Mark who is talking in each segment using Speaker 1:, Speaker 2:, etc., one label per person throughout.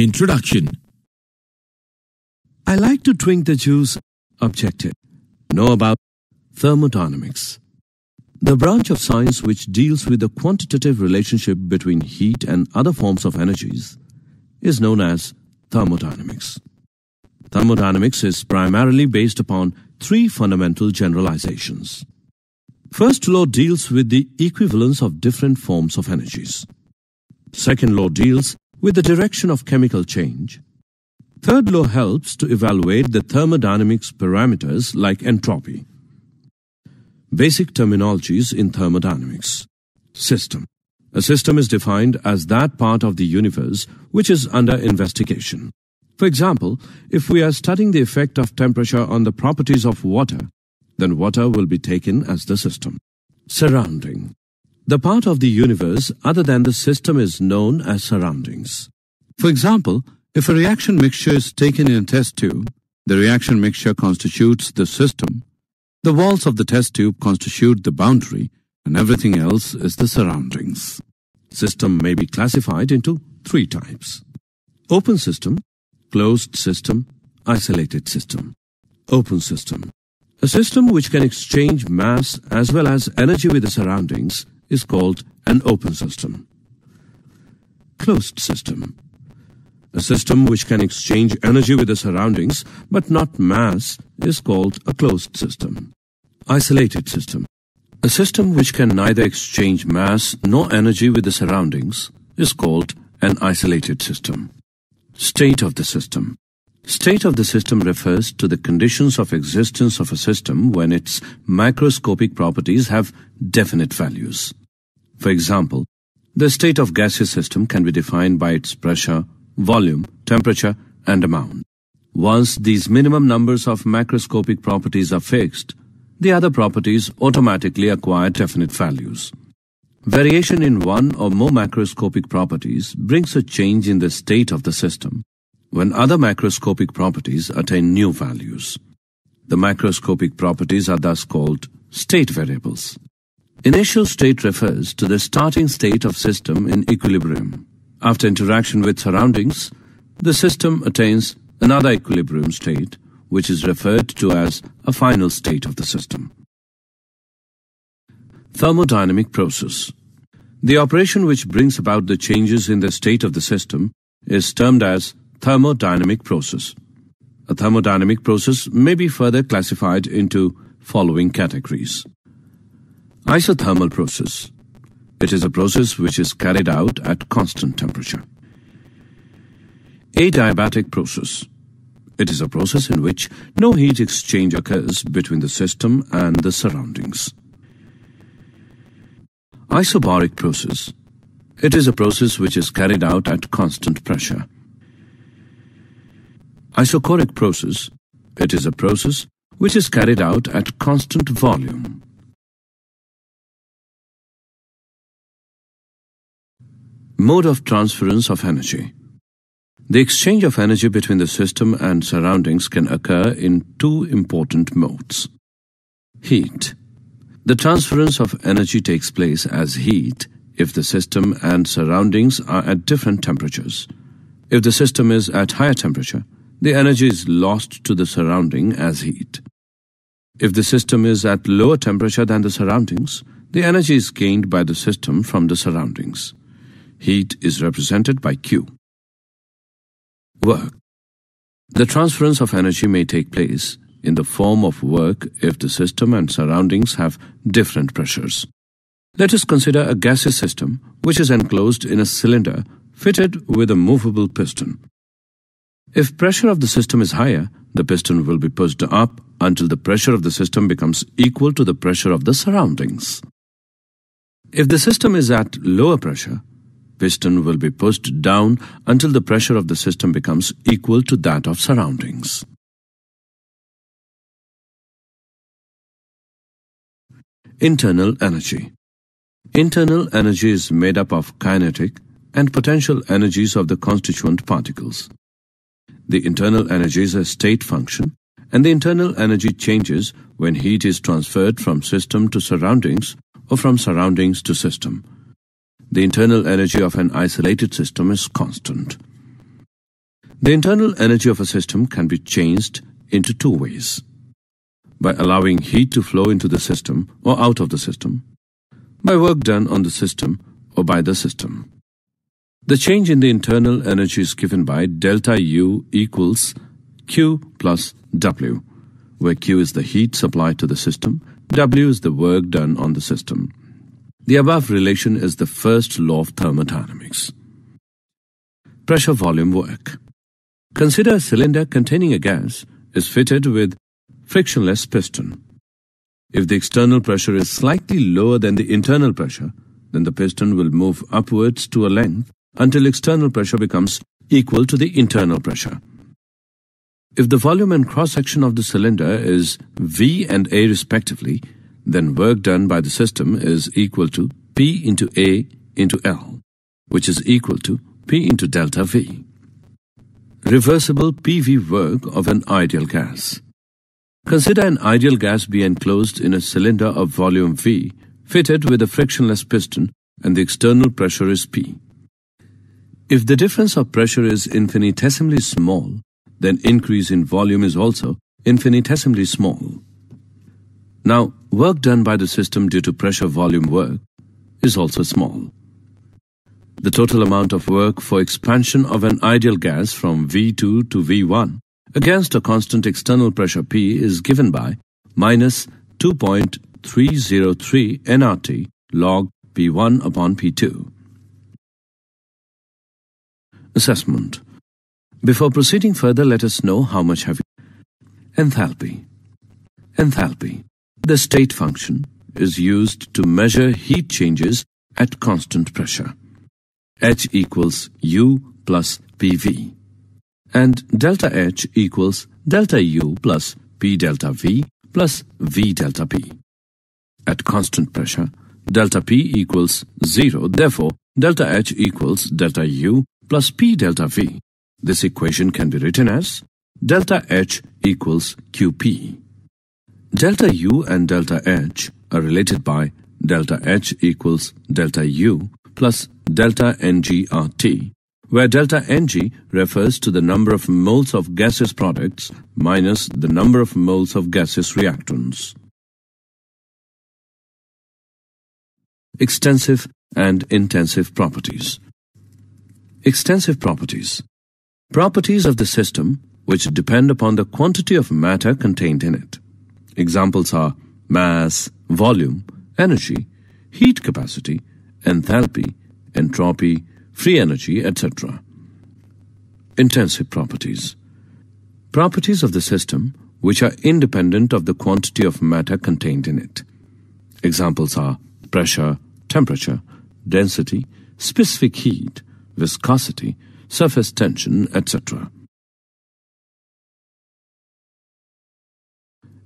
Speaker 1: Introduction
Speaker 2: I like to drink the juice objective. Know about thermodynamics. The branch of science which deals with the quantitative relationship between heat and other forms of energies is known as thermodynamics. Thermodynamics is primarily based upon three fundamental generalizations. First law deals with the equivalence of different forms of energies. Second law deals with the direction of chemical change. Third law helps to evaluate the thermodynamics parameters like entropy. Basic terminologies in thermodynamics. System. A system is defined as that part of the universe which is under investigation. For example, if we are studying the effect of temperature on the properties of water, then water will be taken as the system. Surrounding. The part of the universe other than the system is known as surroundings. For example, if a reaction mixture is taken in a test tube, the reaction mixture constitutes the system. The walls of the test tube constitute the boundary and everything else is the surroundings. System may be classified into three types. Open system, closed system, isolated system. Open system. A system which can exchange mass as well as energy with the surroundings is called an open system. Closed system. A system which can exchange energy with the surroundings but not mass is called a closed system. Isolated system. A system which can neither exchange mass nor energy with the surroundings is called an isolated system. State of the system. State of the system refers to the conditions of existence of a system when its macroscopic properties have definite values. For example, the state of gaseous system can be defined by its pressure, volume, temperature, and amount. Once these minimum numbers of macroscopic properties are fixed, the other properties automatically acquire definite values. Variation in one or more macroscopic properties brings a change in the state of the system when other macroscopic properties attain new values. The macroscopic properties are thus called state variables. Initial state refers to the starting state of system in equilibrium. After interaction with surroundings, the system attains another equilibrium state, which is referred to as a final state of the system. Thermodynamic process. The operation which brings about the changes in the state of the system is termed as thermodynamic process. A thermodynamic process may be further classified into following categories. Isothermal process. It is a process which is carried out at constant temperature. Adiabatic process. It is a process in which no heat exchange occurs between the system and the surroundings. Isobaric process. It is a process which is carried out at constant pressure. Isochoric process. It is a process which is carried out at constant volume. Mode of transference of energy. The exchange of energy between the system and surroundings can occur in two important modes. Heat. The transference of energy takes place as heat if the system and surroundings are at different temperatures. If the system is at higher temperature, the energy is lost to the surrounding as heat. If the system is at lower temperature than the surroundings, the energy is gained by the system from the surroundings. Heat is represented by Q. Work. The transference of energy may take place in the form of work if the system and surroundings have different pressures. Let us consider a gaseous system which is enclosed in a cylinder fitted with a movable piston. If pressure of the system is higher, the piston will be pushed up until the pressure of the system becomes equal to the pressure of the surroundings. If the system is at lower pressure, piston will be pushed down until the pressure of the system becomes equal to that of surroundings. Internal energy. Internal energy is made up of kinetic and potential energies of the constituent particles. The internal energy is a state function and the internal energy changes when heat is transferred from system to surroundings or from surroundings to system. The internal energy of an isolated system is constant. The internal energy of a system can be changed into two ways. By allowing heat to flow into the system or out of the system, by work done on the system or by the system. The change in the internal energy is given by delta U equals Q plus W, where Q is the heat supplied to the system, W is the work done on the system. The above relation is the first law of thermodynamics. Pressure volume work. Consider a cylinder containing a gas is fitted with frictionless piston. If the external pressure is slightly lower than the internal pressure, then the piston will move upwards to a length until external pressure becomes equal to the internal pressure. If the volume and cross-section of the cylinder is V and A respectively, then work done by the system is equal to P into A into L, which is equal to P into delta V. Reversible PV work of an ideal gas. Consider an ideal gas be enclosed in a cylinder of volume V, fitted with a frictionless piston, and the external pressure is P. If the difference of pressure is infinitesimally small, then increase in volume is also infinitesimally small. Now, work done by the system due to pressure volume work is also small. The total amount of work for expansion of an ideal gas from V2 to V1 against a constant external pressure P is given by minus 2.303 nRT log P1 upon P2. Assessment. Before proceeding further, let us know how much have you. Enthalpy. Enthalpy. The state function is used to measure heat changes at constant pressure. H equals U plus PV. And delta H equals delta U plus P delta V plus V delta P. At constant pressure, delta P equals 0. Therefore, delta H equals delta U plus P delta V. This equation can be written as delta H equals QP. Delta U and delta H are related by delta H equals delta U plus delta NGRT, where delta Ng refers to the number of moles of gaseous products minus the number of moles of gaseous reactants. Extensive and intensive properties. Extensive properties. Properties of the system which depend upon the quantity of matter contained in it. Examples are mass, volume, energy, heat capacity, enthalpy, entropy, free energy, etc. Intensive properties. Properties of the system which are independent of the quantity of matter contained in it. Examples are pressure, temperature, density, specific heat, viscosity, surface tension, etc.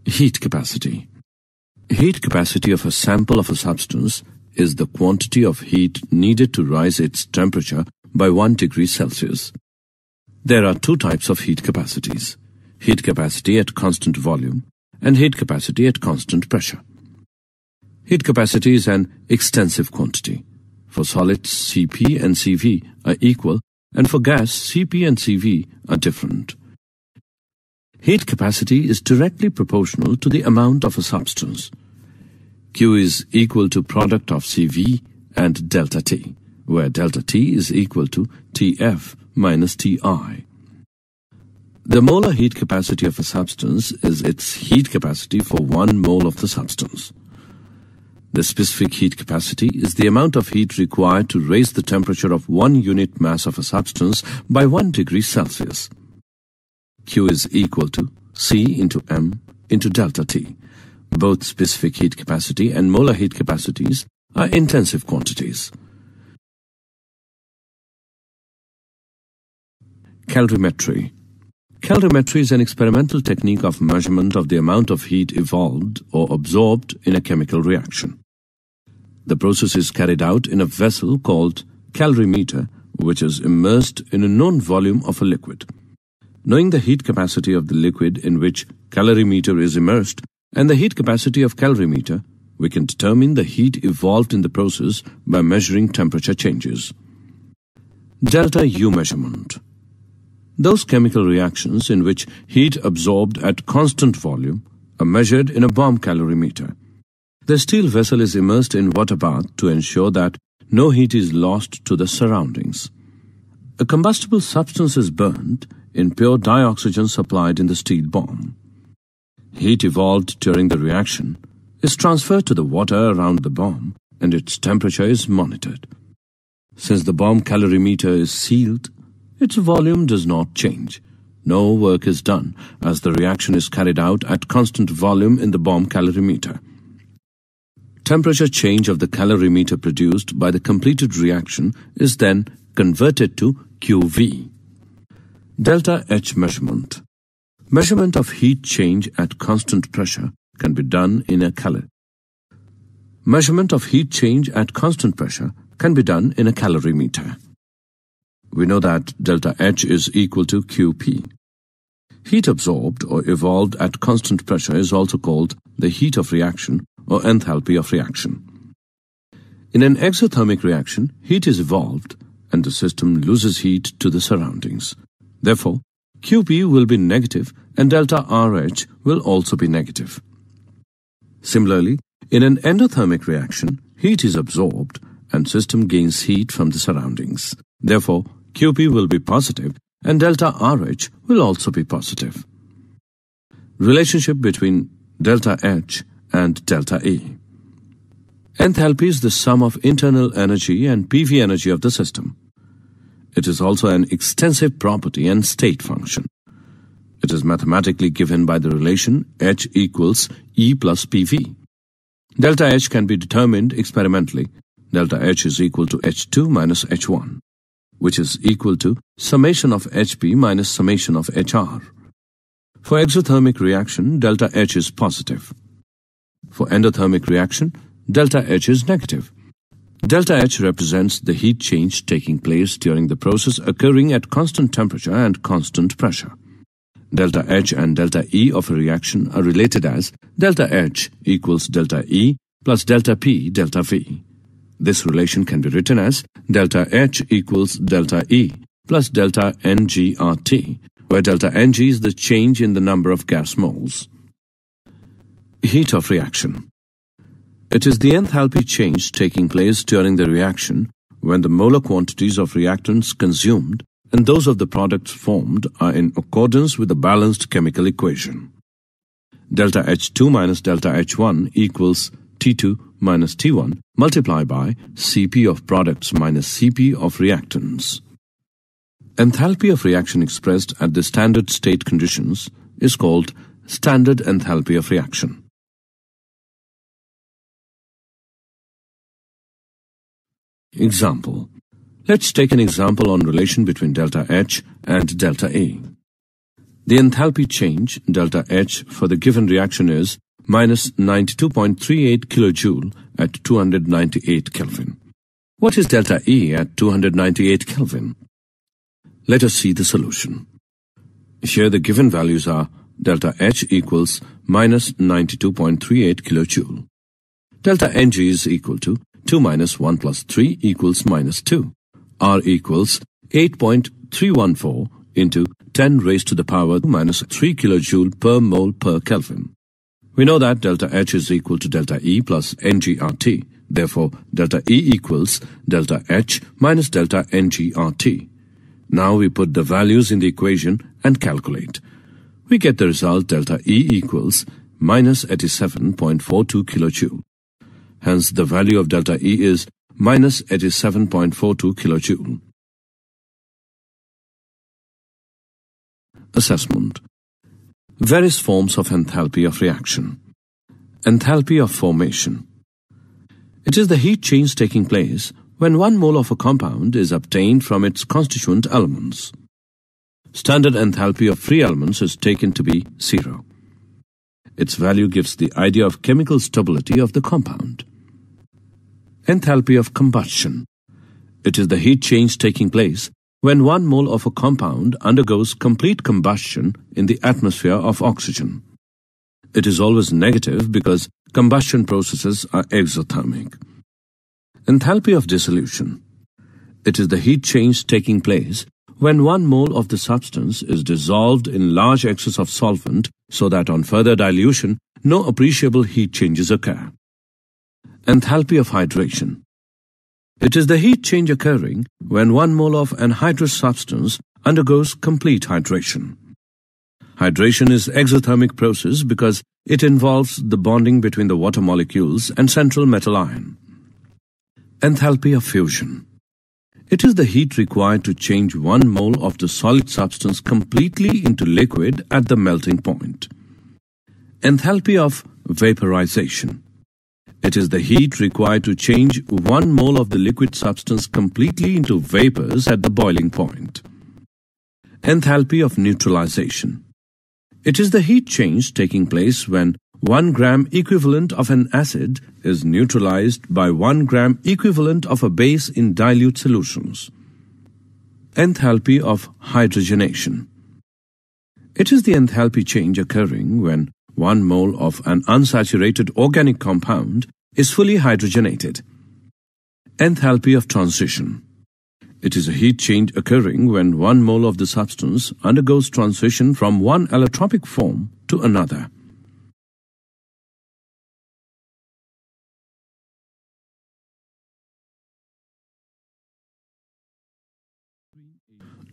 Speaker 2: Heat capacity. Heat capacity of a sample of a substance is the quantity of heat needed to rise its temperature by 1 degree Celsius. There are two types of heat capacities, heat capacity at constant volume and heat capacity at constant pressure. Heat capacity is an extensive quantity. For solids, Cp and Cv are equal and for gas, Cp and Cv are different. Heat capacity is directly proportional to the amount of a substance. Q is equal to product of Cv and delta T, where delta T is equal to Tf minus Ti. The molar heat capacity of a substance is its heat capacity for one mole of the substance. The specific heat capacity is the amount of heat required to raise the temperature of one unit mass of a substance by 1 degree Celsius. Q is equal to C into M into delta T. Both specific heat capacity and molar heat capacities are intensive quantities. Calorimetry Calorimetry is an experimental technique of measurement of the amount of heat evolved or absorbed in a chemical reaction. The process is carried out in a vessel called calorimeter, which is immersed in a known volume of a liquid. Knowing the heat capacity of the liquid in which calorimeter is immersed, and the heat capacity of calorimeter, we can determine the heat evolved in the process by measuring temperature changes. Delta U measurement. Those chemical reactions in which heat absorbed at constant volume are measured in a bomb calorimeter. The steel vessel is immersed in water bath to ensure that no heat is lost to the surroundings. A combustible substance is burned in pure dioxygen supplied in the steel bomb. Heat evolved during the reaction is transferred to the water around the bomb and its temperature is monitored. Since the bomb calorimeter is sealed, its volume does not change. No work is done as the reaction is carried out at constant volume in the bomb calorimeter. Temperature change of the calorimeter produced by the completed reaction is then converted to QV. Delta H measurement. Measurement of heat change at constant pressure can be done in a calorie. Measurement of heat change at constant pressure can be done in a calorimeter. We know that delta H is equal to QP. Heat absorbed or evolved at constant pressure is also called the heat of reaction or enthalpy of reaction. In an exothermic reaction, heat is evolved and the system loses heat to the surroundings. Therefore, QP will be negative and delta RH will also be negative. Similarly, in an endothermic reaction, heat is absorbed and system gains heat from the surroundings. Therefore, QP will be positive and delta RH will also be positive. Relationship between delta H and delta E. Enthalpy is the sum of internal energy and PV energy of the system. It is also an extensive property and state function. It is mathematically given by the relation H equals E plus PV. Delta H can be determined experimentally. Delta H is equal to H2 minus H1, which is equal to summation of HP minus summation of HR. For exothermic reaction, delta H is positive. For endothermic reaction, delta H is negative. Delta H represents the heat change taking place during the process occurring at constant temperature and constant pressure. Delta H and delta E of a reaction are related as delta H equals delta E plus delta P delta V. This relation can be written as delta H equals delta E plus delta NGRT, where delta Ng is the change in the number of gas moles. Heat of reaction. It is the enthalpy change taking place during the reaction when the molar quantities of reactants consumed and those of the products formed are in accordance with the balanced chemical equation. Delta H2 minus delta H1 equals T2 minus T1 multiplied by Cp of products minus Cp of reactants. Enthalpy of reaction expressed at the standard state conditions is called standard enthalpy of reaction. Example Let's take an example on relation between delta H and delta E. The enthalpy change, delta H, for the given reaction is minus 92.38 kilojoule at 298 Kelvin. What is delta E at 298 Kelvin? Let us see the solution. Here the given values are delta H equals minus 92.38 kilojoule. Delta Ng is equal to 2 minus 1 plus 3 equals minus 2. R equals 8.314 into 10 raised to the power minus 3 kilojoule per mole per Kelvin. We know that delta H is equal to delta E plus NGRT. Therefore, delta E equals delta H minus delta NGRT. Now we put the values in the equation and calculate. We get the result delta E equals minus 87.42 kilojoule. Hence, the value of delta E is minus 87.42 kilojoule. Assessment Various forms of enthalpy of reaction. Enthalpy of formation. It is the heat change taking place when one mole of a compound is obtained from its constituent elements. Standard enthalpy of free elements is taken to be zero. Its value gives the idea of chemical stability of the compound. Enthalpy of combustion. It is the heat change taking place when one mole of a compound undergoes complete combustion in the atmosphere of oxygen. It is always negative because combustion processes are exothermic. Enthalpy of dissolution. It is the heat change taking place when one mole of the substance is dissolved in large excess of solvent so that on further dilution no appreciable heat changes occur. Enthalpy of hydration. It is the heat change occurring when one mole of anhydrous substance undergoes complete hydration. Hydration is exothermic process because it involves the bonding between the water molecules and central metal ion. Enthalpy of fusion. It is the heat required to change one mole of the solid substance completely into liquid at the melting point. Enthalpy of vaporization. It is the heat required to change one mole of the liquid substance completely into vapors at the boiling point. Enthalpy of neutralization. It is the heat change taking place when 1 gram equivalent of an acid is neutralized by 1 gram equivalent of a base in dilute solutions. Enthalpy of hydrogenation. It is the enthalpy change occurring when 1 mole of an unsaturated organic compound is fully hydrogenated. Enthalpy of transition. It is a heat change occurring when 1 mole of the substance undergoes transition from one allotropic form to another.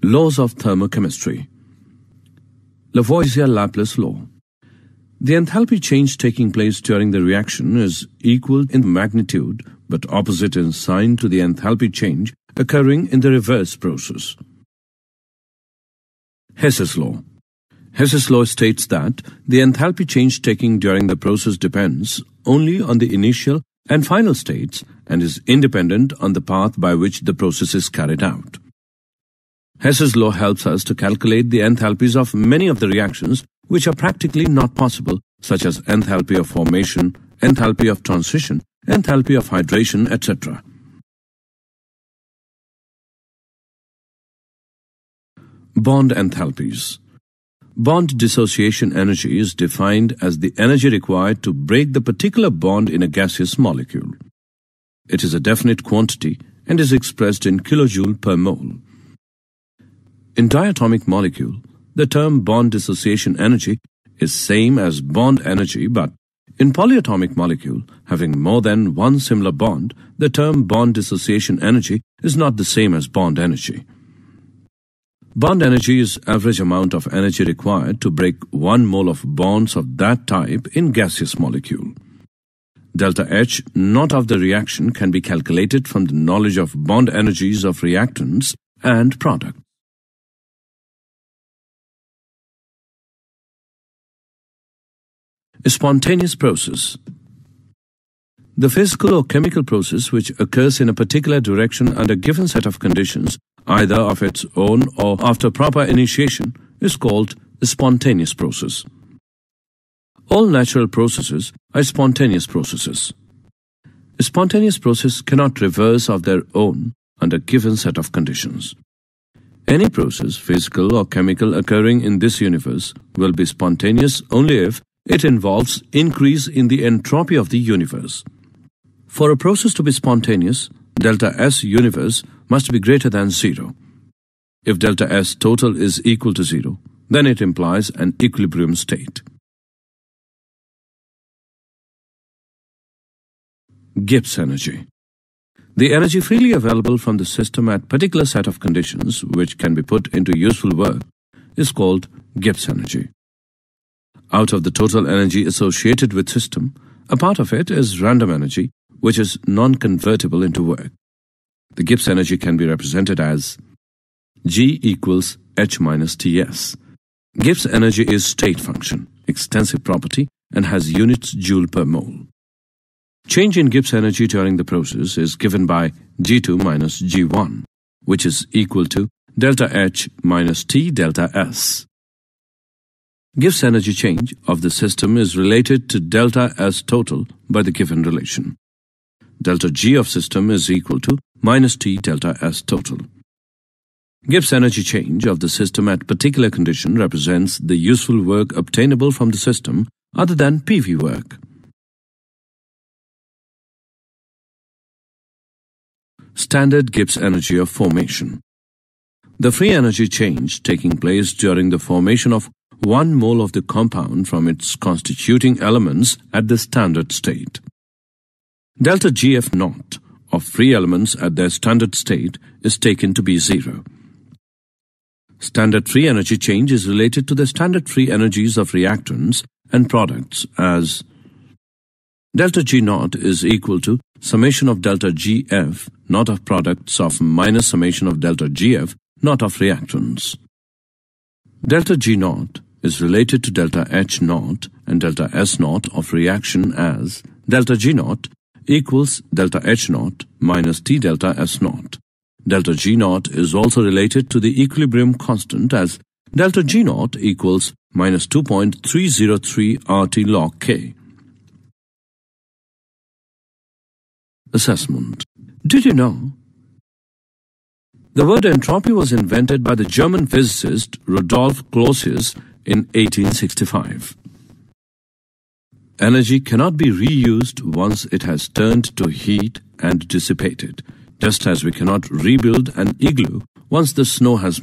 Speaker 2: Laws of thermochemistry Lavoisier-Laplace law the enthalpy change taking place during the reaction is equal in magnitude but opposite in sign to the enthalpy change occurring in the reverse process. Hess's law. Hess's law states that the enthalpy change taking during the process depends only on the initial and final states and is independent on the path by which the process is carried out. Hess's law helps us to calculate the enthalpies of many of the reactions which are practically not possible, such as enthalpy of formation, enthalpy of transition, enthalpy of hydration, etc. Bond enthalpies Bond dissociation energy is defined as the energy required to break the particular bond in a gaseous molecule. It is a definite quantity and is expressed in kilojoule per mole. In diatomic molecule, the term bond dissociation energy is same as bond energy, but in polyatomic molecule having more than one similar bond, the term bond dissociation energy is not the same as bond energy. Bond energy is average amount of energy required to break one mole of bonds of that type in gaseous molecule. Delta H not of the reaction can be calculated from the knowledge of bond energies of reactants and products. A spontaneous process. The physical or chemical process which occurs in a particular direction under a given set of conditions, either of its own or after proper initiation, is called a spontaneous process. All natural processes are spontaneous processes. A spontaneous process cannot reverse of their own under a given set of conditions. Any process, physical or chemical, occurring in this universe will be spontaneous only if it involves increase in the entropy of the universe. For a process to be spontaneous, delta S universe must be greater than zero. If delta S total is equal to zero, then it implies an equilibrium state. Gibbs energy. The energy freely available from the system at particular set of conditions which can be put into useful work is called Gibbs energy. Out of the total energy associated with system, a part of it is random energy, which is non-convertible into work. The Gibbs energy can be represented as G equals H minus Ts. Gibbs energy is state function, extensive property, and has units joule per mole. Change in Gibbs energy during the process is given by G2 minus G1, which is equal to delta H minus T delta S. Gibbs energy change of the system is related to delta S total by the given relation. Delta G of system is equal to minus T delta S total. Gibbs energy change of the system at particular condition represents the useful work obtainable from the system other than PV work. Standard Gibbs energy of formation. the free energy change taking place during the formation of one mole of the compound from its constituting elements at the standard state. Delta GF naught of free elements at their standard state is taken to be zero. Standard free energy change is related to the standard free energies of reactants and products as delta G naught is equal to summation of delta GF naught of products of minus summation of delta GF naught of reactants. Delta G naught is related to delta H naught and delta S naught of reaction as delta G naught equals delta H naught minus T delta S naught. Delta G naught is also related to the equilibrium constant as delta G naught equals minus 2.303 RT log K. Assessment. Did you know? The word entropy was invented by the German physicist Rudolf Clausius in 1865. Energy cannot be reused once it has turned to heat and dissipated, just as we cannot rebuild an igloo once the snow has